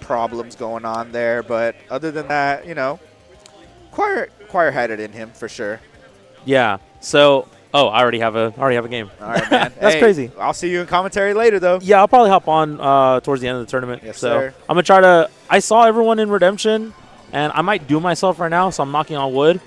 problems going on there. But other than that, you know, Choir, Choir had it in him for sure. Yeah. So, oh, I already have a already have a game. All right, man. That's Hey, crazy. I'll see you in commentary later, though. Yeah, I'll probably hop on uh, towards the end of the tournament. Yes, so sir. I'm gonna try to. I saw everyone in redemption, and I might do myself right now, so I'm knocking on wood.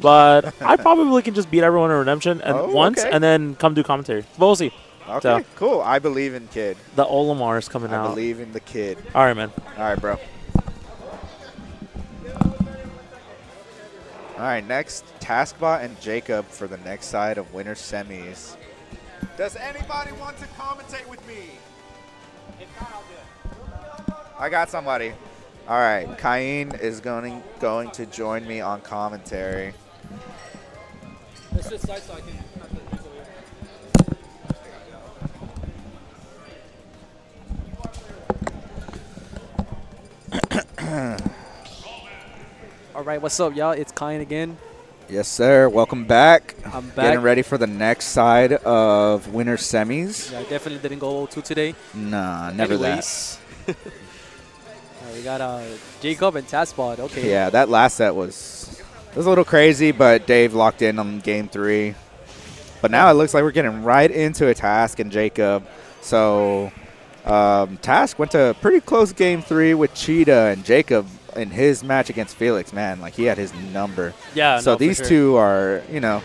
But I probably can just beat everyone in redemption and Oh, once, okay. and then come do commentary. But we'll see. Okay, So- cool. I believe in kid. The Olimar is coming I out. I believe in the kid. All right, man. All right, bro. All right, next, Taskbot and Jakob for the next side of winter semis. Does anybody want to commentate with me? I got somebody. All right, Cain is going going to join me on commentary. Let's just side so I can All right, what's up, y'all? It's Kyan again. Yes, sir. Welcome back. I'm back. Getting ready for the next side of winter semis. Yeah, I definitely didn't go 0-2 today. Nah, never Anyways. Uh, we got uh, Jakob and Taskbot. Okay. Yeah, that last set was it was a little crazy, but Dave locked in on game three. But now it looks like we're getting right into a task and Jakob. So um, Task went to a pretty close game three with Cheetah and Jakob in his match against Felix. Man, like he had his number. Yeah. so no, for these sure. two are, you know,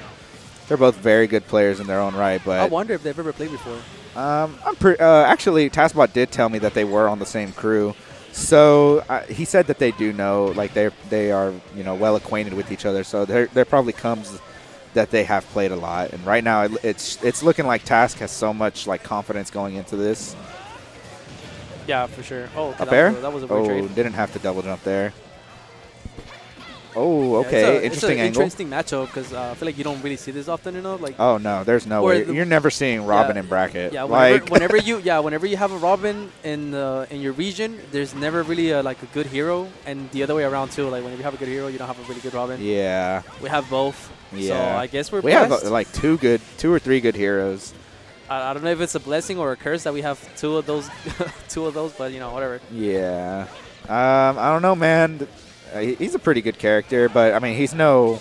they're both very good players in their own right. But I wonder if they've ever played before. Um, I'm pretty. Uh, actually, Taskbot did tell me that they were on the same crew, so uh, he said that they do know, like they they are, you know, well acquainted with each other. So there there probably comes that they have played a lot, and right now it, it's it's looking like Task has so much like confidence going into this. Yeah, for sure. Oh, okay, Up that air? Was a, that was a weird Oh, trade. didn't have to double jump there. Oh, Yeah, it's okay, a- interesting it's angle. Interesting matchup because uh, I feel like you don't really see this often enough. Like, Oh no, there's no way. the- You're never seeing Robin Yeah, in bracket. yeah, whenever, like whenever you yeah, whenever you have a Robin in uh, in your region, there's never really a, like a good hero, and the other way around too. Like whenever you have a good hero, you don't have a really good Robin. yeah, We have both. Yeah, So I guess we're we have blessed. uh, like two good, two or three good heroes. I, I don't know if it's a blessing or a curse that we have two of those, two of those, but you know whatever. Yeah. Um, I don't know, man. Uh, He's a pretty good character, but I mean, he's no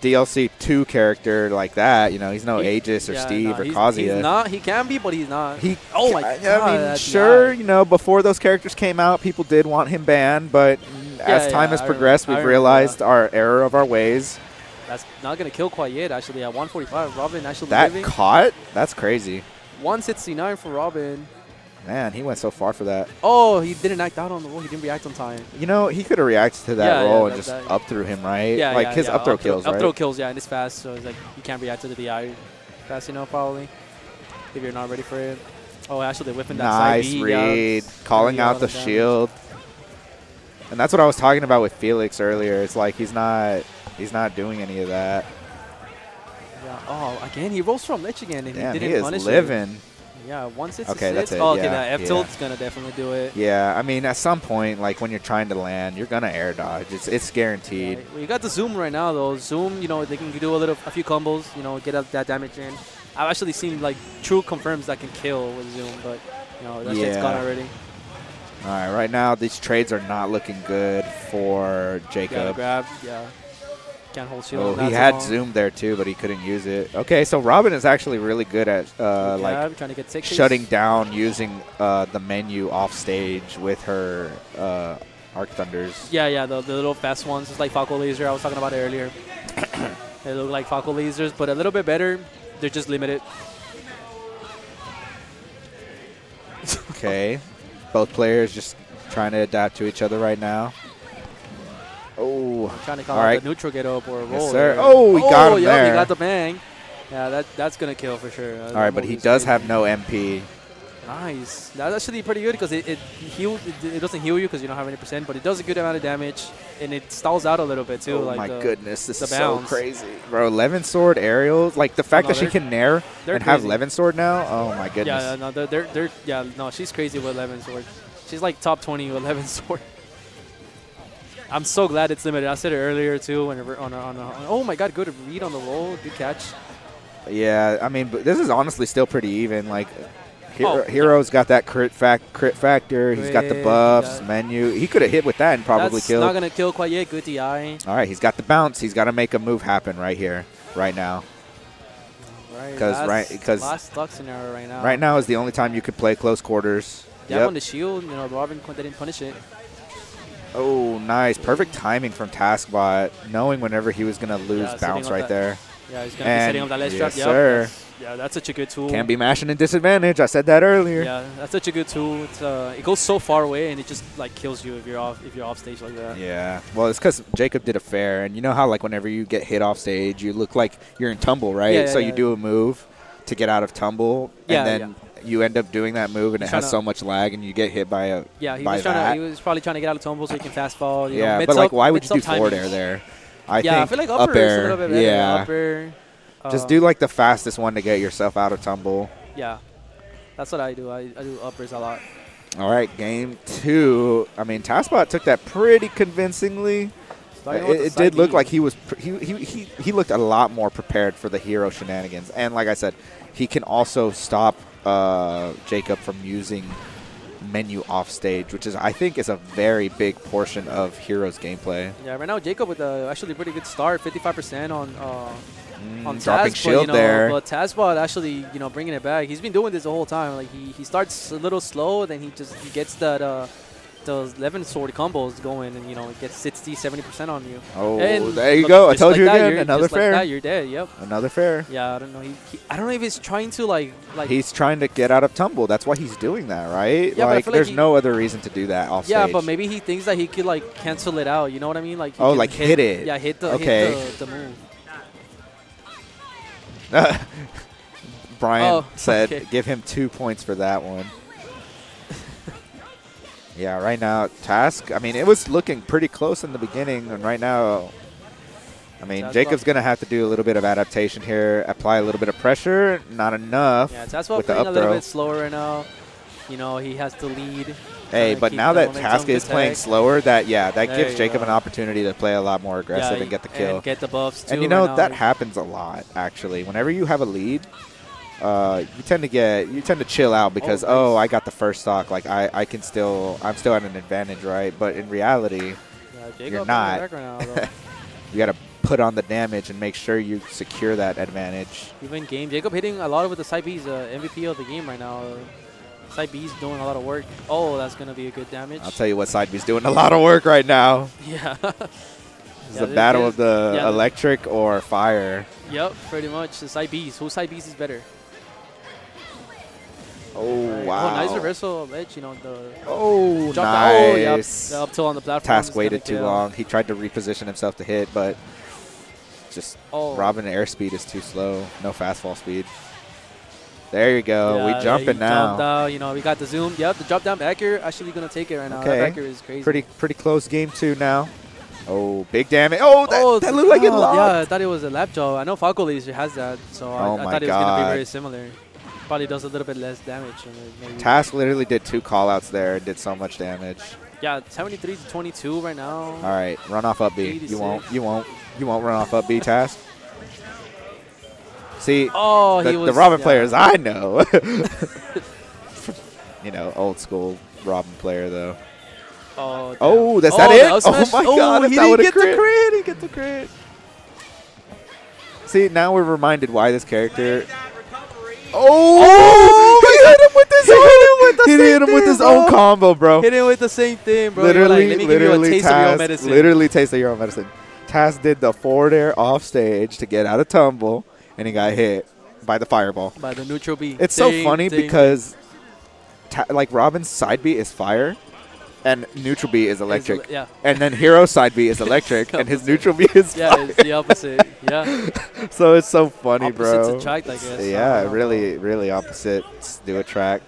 DLC two character like that. You know, he's no He- Aegis or Yeah, Steve nah, or he's, Kazuya. He's not. He can be, but he's not. He, Oh my I- God, I mean, sure, you know, before those characters came out, people did want him banned, but as time yeah, has I progressed, remember- we've realized our error of our ways. That's not gonna kill quite yet. Actually, at 145, Robin actually That living. caught? That's crazy. 169 for Robin. Man, he went so far for that. Oh, he didn't act out on the roll. He didn't react on time. You know, he could have reacted to that Yeah, yeah, roll that- and just that- up through him, right? Yeah, like yeah, his yeah. up throw up kills, Up right? throw kills, yeah, and it's fast, so it's like you can't react to the DI fast enough, probably. If you're not ready for it. Oh, actually, they're whipping that Nice side yeah, uh, read, calling out the shield. And that's what I was talking about with Felix earlier. It's like he's not he's not doing any of that. Yeah. Oh, again, he rolls from ledge again, and Damn, he he didn't is punish it. living. Yeah, once it's Okay, that's it, Oh, okay, yeah, that F yeah. tilt's gonna definitely do it. Yeah, I mean, at some point, like when you're trying to land, you're gonna air dodge. It's it's guaranteed. Yeah, we got the zoom right now though. Zoom, you know, they can do a little, a few combos, you know, get up that damage in. I've actually seen like true confirms that can kill with zoom, but you know that shit's gone already. All right, right now these trades are not looking good for Jakob. grab, yeah. Can't hold shield. Oh, he had long. zoom there too, but he couldn't use it. Okay, so Robin is actually really good at uh, like Grab, trying to get six shutting down using uh, the menu off stage with her uh, Arc Thunders. Yeah, yeah, the, the little fast ones, just like Falco Laser I was talking about earlier. they look like Falco Lasers, but a little bit better. They're just limited. Okay, both players just trying to adapt to each other right now. Oh, trying to call All out right. the neutral get up or a Yes, sir. there. Oh, oh he got him yeah, there. he got the bang. Yeah, that that's gonna kill for sure. All that right, but he does crazy. have no MP. Nice. That's actually pretty good because it it, heal, it it doesn't heal you because you don't have any percent, but it does a good amount of damage and it stalls out a little bit too. oh like my the, goodness, this is so crazy, bro. Levin sword aerials, like the fact oh, no, that she can nair and have crazy. Levin sword now. Oh my goodness. Yeah, no, they're, they're they're yeah no, she's crazy with Levin sword. She's like top 20 with Levin sword. I'm so glad it's limited. I said it earlier too. Whenever on a, on, a, on oh my god, good read on the roll, good catch. Yeah, I mean, but this is honestly still pretty even. Like, Hero, Oh, yeah. Hero's got that crit fact, crit factor. He's got the buffs, menu. He could have hit with that and probably That's killed. not gonna kill quite yet. Good DI. All right, he's got the bounce. He's got to make a move happen right here, right now. Right. 'Cause that's right- 'cause last stuck scenario right now. Right now is the only time you could play close quarters. Yeah, Yep. on the shield. You know, Robin didn't punish it. Oh, nice. Perfect timing from Taskbot, knowing whenever he was going to lose Yeah, bounce right that- there. Yeah, he's gonna And be setting up that ledge yes, trap. Yep, sir. Yeah, that's such a good tool. Can't be mashing in disadvantage. I said that earlier. Yeah, that's such a good tool. It's, uh, it goes so far away and it just like kills you if you're off if you're off stage like that. Yeah. Well, it's because Jakob did a fair, and you know how like whenever you get hit off stage, you look like you're in tumble, right? Yeah, yeah, so you yeah. do a move to get out of tumble, Yeah, and then you end up doing that move, and He's it has so much lag, and you get hit by a. Yeah, he by was trying that. to. He was probably trying to get out of tumble so he can fast fall. You yeah, know, but like, why would you do forward air there? I yeah, think I feel like up upper is a little bit better. yeah. Upper. Just uh, do like the fastest one to get yourself out of tumble. Yeah, that's what I do. I, I do uppers a lot. All right, game two. I mean, Taskbot took that pretty convincingly. It, it did look like he was he, he, he, he looked a lot more prepared for the hero shenanigans. And like I said, he can also stop uh, Jakob from using menu off stage, which is I think is a very big portion of Hero's gameplay. Yeah, right now Jakob with a actually pretty good start, 55% on uh, Mm, on dropping Taz, shield you know, there. But Taskbot actually, you know, bringing it back. He's been doing this the whole time. Like he, he starts a little slow, then he just he gets that uh, those Levin sword combos going, and you know, it gets 60, 70% on you. oh, And there you go. I told like you that, again. Another like fair. that, you're dead. Yep. Another fair. Yeah, I don't know. He, he, I don't know if he's trying to like like. He's trying to get out of tumble. That's why he's doing that, right? Yeah, like, like there's he- no other reason to do that off yeah, but maybe he thinks that he could like cancel it out. You know what I mean? Like. he Oh, like hit it. Yeah, hit the Okay. hit the, the move. Brian Oh, said, okay. give him two points for that one. Yeah, right now, Task, I mean, it was looking pretty close in the beginning, and right now, I mean, Task Jakob's going to have to do a little bit of adaptation here, apply a little bit of pressure, not enough. Yeah, that's why with the playing a little bit slower right now. You know, he has to lead. Hey, but now that Task is playing slower, that yeah, that There gives Jakob go. an opportunity to play a lot more aggressive yeah, and get the kill. And get the buffs too. And you know right that happens a lot actually. Whenever you have a lead, uh, you tend to get you tend to chill out because nice. oh, I got the first stock. Like I, I can still I'm still at an advantage, right? But in reality, Yeah, you're not. now, you got to put on the damage and make sure you secure that advantage. Even game, Jakob hitting a lot with the side B's, uh, MVP of the game right now. Uh, side B's doing a lot of work. Oh, that's gonna be a good damage. I'll tell you what, side B's doing a lot of work right now. Yeah. It's Yeah, the battle is- of the yeah, electric or fire. yep, pretty much. The side B's. Whose side B's is better? Oh Right. wow! Oh, nice reversal of edge. You know the Oh, jump. Oh, yep. nice. Up till on the platform. Task waited too kill. long. He tried to reposition himself to hit, but just Oh. Robin airspeed is too slow. No fast fall speed. There you go. Yeah, we jumping he now. Jumped out, you know, we got the zoom. Yep, the drop down back here actually gonna take it right now. Okay. That back here is crazy. Pretty pretty close game two now. Oh, big damage. Oh, that, oh, that looked like it oh, locked. Yeah, I thought it was a lap jaw. I know Falco has that, so I, Oh I my thought it was gonna be very similar. Probably does a little bit less damage. Task literally did two callouts there and did so much damage. Yeah, 73 to 22 right now. All right, run off up B. You won't. You won't. You won't run off up B. Task. See, Oh, the, he was the Robin yeah. players I know. you know, old school Robin player though. Oh, damn. Oh, that's Oh, that it? up Oh my Oh, god! He didn't get the crit. crit. He get the crit. See, now we're reminded why this character. Oh! he hit him with his own. He hit him with his own combo, bro. Hit him with the same thing, bro. Literally, like, Let me give you a literally, taste of your own medicine. literally taste of your own medicine. Taz did the forward air off stage to get out of tumble, and he got hit by the fireball. By the neutral B. It's so funny ding. because, ta- like Robin's side B is fire, and neutral B is electric, Yeah. and then Hero's side B is electric, and his neutral B is Yeah, fire. it's the opposite. Yeah. so it's so funny, Opposites bro. attract, I guess. Yeah, know, really, really opposites do attract.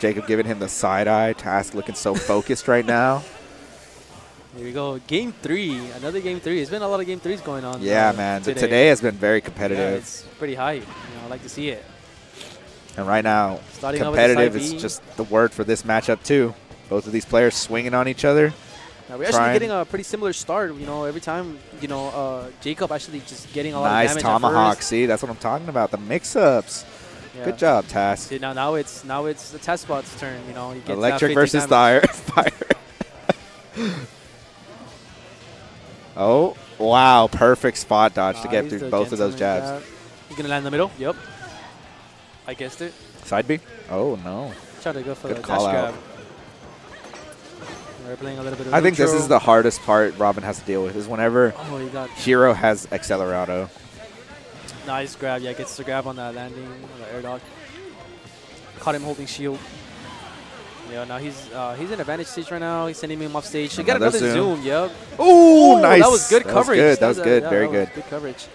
Jakob giving him the side eye. Task looking so focused right now. Here we go. Game three. Another game three. It's been a lot of game threes going on. Yeah, uh, man. Today. Today. has been very Yeah, competitive, it's pretty high. You know, I like to see it. and right now, Starting out with the side competitive is just the word for this matchup too. Both of these players swinging on each other. Now, we're actually getting a pretty similar start. You know, every time, you know, uh, Jakob actually just getting a lot Nice of damage Nice tomahawk. See, that's what I'm talking about. The mix-ups. Yeah. Good job, Task. See, now now it's now it's the Taskbot's turn. You know, gets that Electric versus fire. fire. oh, wow. Perfect spot dodge to get through both of those jabs. jab. He's gonna land in the middle. Yep. I guessed it. Side B? Oh, no. Try to go for Good the call dash out. We're playing a little bit of I think this is the hardest part Robin has to deal with is whenever Oh, Hero has Accelerado. nice grab. Yeah, gets the grab on that landing, on the air dog. Caught him holding shield. Yeah, now he's uh, he's in advantage stage right now. He's sending him off stage. He got Another zoom. zoom. Yep. Ooh, Ooh, nice. That was good That was coverage. good. That was good. yeah, Very was good. Good coverage.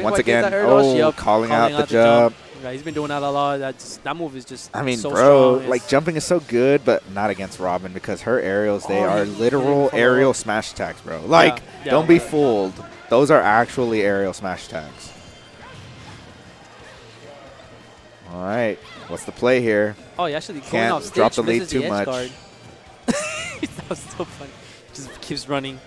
Once again, that air dodge. oh, Yep, calling out the the jump. Yeah, he's been doing that a lot. That's that move is just. I mean, so bro, strong. like It's- jumping is so good, but not against Robin because her aerials, they Oh, are literal aerial up. smash attacks, bro. Like, yeah, don't be fooled. Those are actually aerial smash attacks. All right, what's the play here? Oh, he actually Can't off stage. drop the lead too edge much. that was so funny. Just keeps running.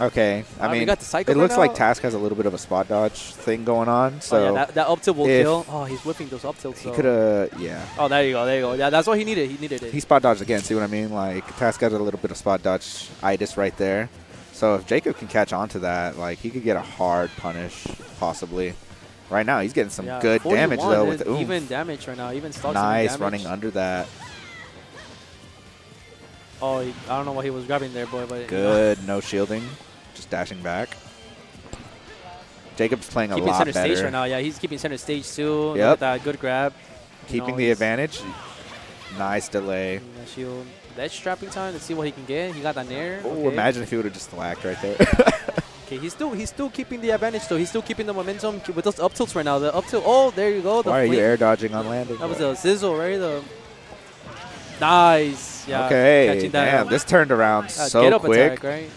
Okay, I Uh, mean, got the cycle it right looks like. Task has a little bit of a spot dodge thing going on, so oh, yeah, that, that up tilt will kill. Oh, he's whipping those up tilts. he could have, yeah. Oh, there you go. There you go. Yeah, that's what he needed. He needed it. He spot dodged again. See what I mean? Like Task got a little bit of spot dodge itis right there. So if Jakob can catch on to that, like he could get a hard punish possibly. Right now he's getting some Yeah, good damage though with oomph. even damage right now. Even nice running under that. Oh, he, I don't know what he was grabbing there, boy, but you know, Good, no shielding, just dashing back. Jakob's playing a keeping lot center better. stage right now. Yeah, he's keeping center stage too. Yep. at that good grab. You Keeping know, the advantage. Nice delay. that shield. That strapping time. Let's see what he can get. He got that nair. Oh, okay. imagine if he would have just lacked right there. Okay, he's still he's still keeping the advantage though. He's still keeping the momentum with those up tilts right now. The up tilt. Oh, there you go. The Why are you air dodging on landing? That was a sizzle, right? The nice. Yeah. okay, Catching that. damn, this turned around uh, so get up quick. attack, right?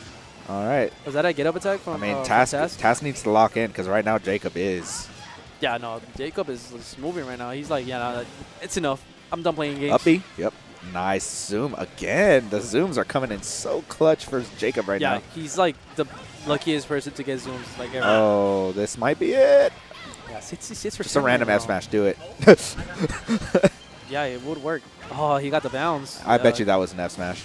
All right. Was that a get up attack I mean, uh, Task, Task? Task needs to lock in because right now Jakob is. Yeah, no. Jakob is, is moving right now. He's like, yeah, no, it's enough. I'm done playing games. Uppy. Yep. Nice zoom again. The zooms are coming in so clutch for Jakob right yeah, now. Yeah, he's like the luckiest person to get zooms like ever. Oh, this might be it. yeah, sits, sits for Just a random F smash. Do it. Yeah, it would work. Oh, he got the bounce. I Yeah. bet you that was an F smash.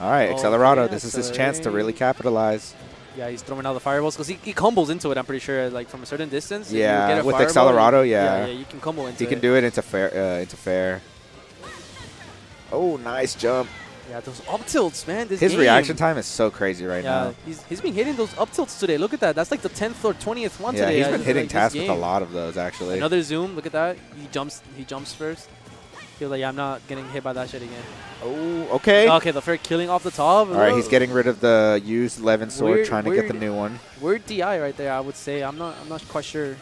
All right, Oh, Accelerado. yeah, this is his chance to really capitalize. Yeah, he's throwing out the fireballs because he, he combos into it. I'm pretty sure, like from a certain distance. Yeah, with Accelerado, you- yeah. yeah, you can combo into it. He can do it into fair. Uh, into fair. Oh, nice jump. Yeah, those up tilts, man. His game. reaction time is so crazy right Yeah, now. he's he's been hitting those up tilts today. Look at that. That's like the 10th or 20th one Yeah, today. he's I been hitting like this Task with a lot of those actually. Another zoom. Look at that. He jumps. He jumps first. Was like, yeah, I'm not getting hit by that shit again. Oh, okay. Okay, the fair killing off the top. All right, he's getting rid of the used Levin sword, Weird- trying to get the new one. Weird DI right there. I would say. I'm not. I'm not quite sure.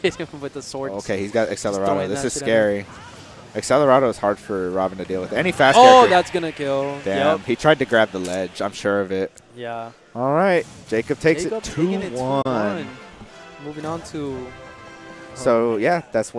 Hit him with the sword. Okay, he's got Accelerado. This is scary. Accelerado is hard for Robin to deal with. Any fast Oh, character. that's gonna kill. Damn, Yep. he tried to grab the ledge. I'm sure of it. Yeah. All right, Jakob takes Jakob it 2-1. 2-1. Moving on to So, yeah, that's